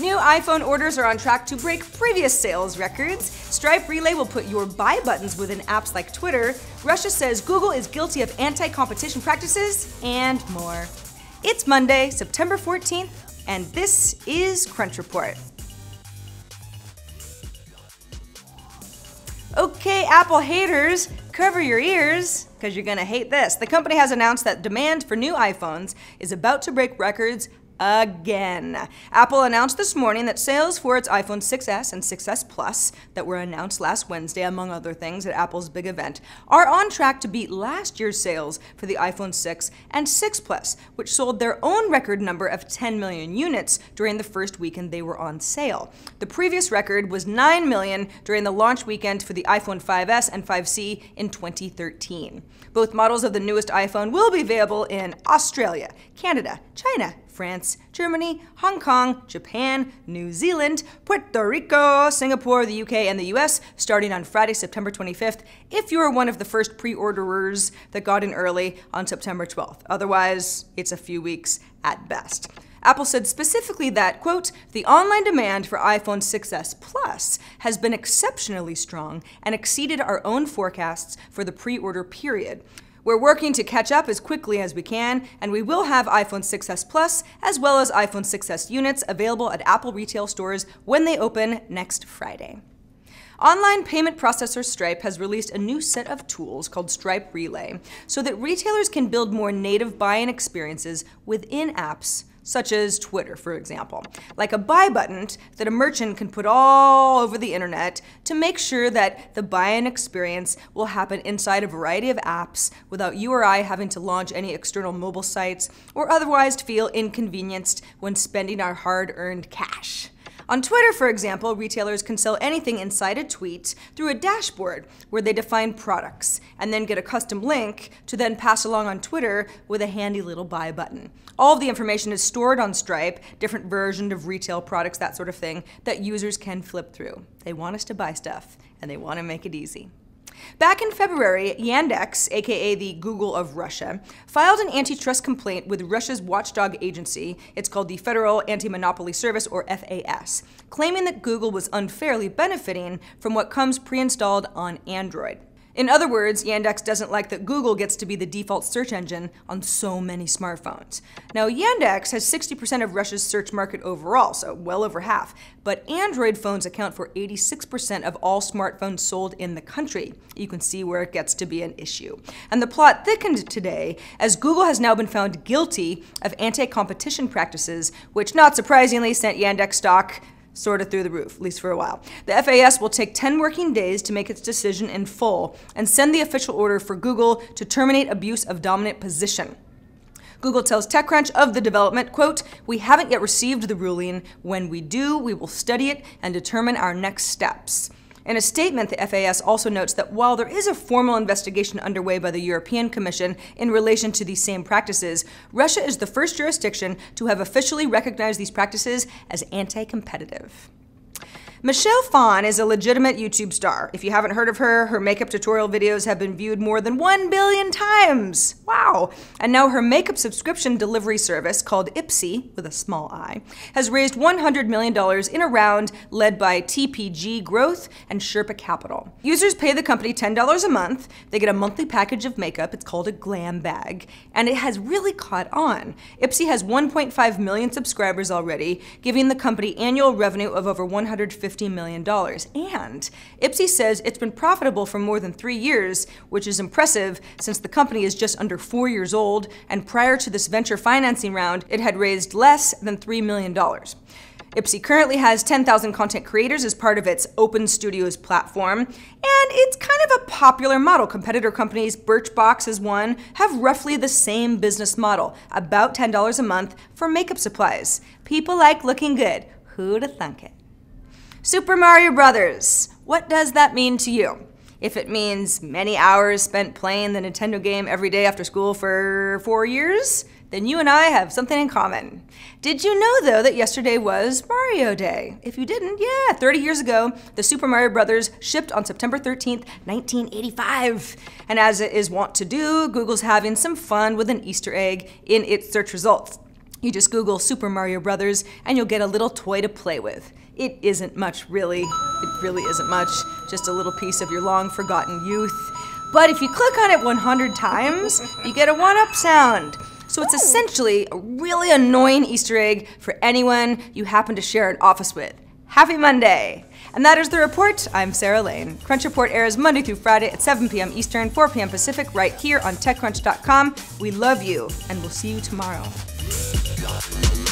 New iPhone orders are on track to break previous sales records. Stripe Relay will put your buy buttons within apps like Twitter. Russia says Google is guilty of anti competition practices, and more. It's Monday, September 14th, and this is Crunch Report. Okay, Apple haters, cover your ears because you're gonna hate this. The company has announced that demand for new iPhones is about to break records again. Apple announced this morning that sales for its iPhone 6s and 6s Plus, that were announced last Wednesday, among other things, at Apple's big event, are on track to beat last year's sales for the iPhone 6 and 6 Plus, which sold their own record number of 10 million units during the first weekend they were on sale. The previous record was 9 million during the launch weekend for the iPhone 5s and 5c in 2013. Both models of the newest iPhone will be available in Australia, Canada, China, France, Germany, Hong Kong, Japan, New Zealand, Puerto Rico, Singapore, the UK, and the US starting on Friday, September 25th, if you are one of the first pre orderers that got in early on September 12th. Otherwise, it's a few weeks at best. Apple said specifically that, quote, the online demand for iPhone 6s Plus has been exceptionally strong and exceeded our own forecasts for the pre order period. We're working to catch up as quickly as we can, and we will have iPhone 6s Plus as well as iPhone 6s units available at Apple retail stores when they open next Friday. Online payment processor Stripe has released a new set of tools called Stripe Relay so that retailers can build more native buying experiences within apps such as Twitter, for example, like a buy button that a merchant can put all over the internet to make sure that the buy-in experience will happen inside a variety of apps without you or I having to launch any external mobile sites or otherwise feel inconvenienced when spending our hard-earned cash. On Twitter, for example, retailers can sell anything inside a tweet through a dashboard where they define products and then get a custom link to then pass along on Twitter with a handy little buy button. All of the information is stored on Stripe, different versions of retail products, that sort of thing, that users can flip through. They want us to buy stuff and they want to make it easy. Back in February, Yandex, aka the Google of Russia, filed an antitrust complaint with Russia's watchdog agency, it's called the Federal Anti Monopoly Service, or FAS, claiming that Google was unfairly benefiting from what comes pre installed on Android. In other words, Yandex doesn't like that Google gets to be the default search engine on so many smartphones. Now, Yandex has 60% of Russia's search market overall, so well over half, but Android phones account for 86% of all smartphones sold in the country. You can see where it gets to be an issue. And the plot thickened today as Google has now been found guilty of anti competition practices, which not surprisingly sent Yandex stock sort of through the roof, at least for a while. The FAS will take 10 working days to make its decision in full and send the official order for Google to terminate abuse of dominant position. Google tells TechCrunch of the development, quote, "We haven't yet received the ruling. When we do, we will study it and determine our next steps." In a statement, the FAS also notes that while there is a formal investigation underway by the European Commission in relation to these same practices, Russia is the first jurisdiction to have officially recognized these practices as anti competitive. Michelle Phan is a legitimate YouTube star. If you haven't heard of her, her makeup tutorial videos have been viewed more than 1 billion times. Wow. And now her makeup subscription delivery service called Ipsy, with a small i, has raised $100 million in a round led by TPG Growth and Sherpa Capital. Users pay the company $10 a month. They get a monthly package of makeup. It's called a glam bag. And it has really caught on. Ipsy has 1.5 million subscribers already, giving the company annual revenue of over 150 $50 million. And Ipsy says it's been profitable for more than three years, which is impressive since the company is just under four years old, and prior to this venture financing round, it had raised less than $3 million. Ipsy currently has 10,000 content creators as part of its Open Studios platform, and it's kind of a popular model. Competitor companies, Birchbox is one, have roughly the same business model, about $10 a month for makeup supplies. People like looking good. Who'd have thunk it? Super Mario Brothers. What does that mean to you? If it means many hours spent playing the Nintendo game every day after school for four years, then you and I have something in common. Did you know, though, that yesterday was Mario Day? If you didn't, yeah, 30 years ago, the Super Mario Brothers shipped on September 13th, 1985. And as it is wont to do, Google's having some fun with an Easter egg in its search results. You just Google Super Mario Brothers and you'll get a little toy to play with. It isn't much, really. It really isn't much. Just a little piece of your long forgotten youth. But if you click on it 100 times, you get a one up sound. So it's essentially a really annoying Easter egg for anyone you happen to share an office with. Happy Monday! And that is the report. I'm Sarah Lane. Crunch Report airs Monday through Friday at 7 p.m. Eastern, 4 p.m. Pacific, right here on TechCrunch.com. We love you, and we'll see you tomorrow la la la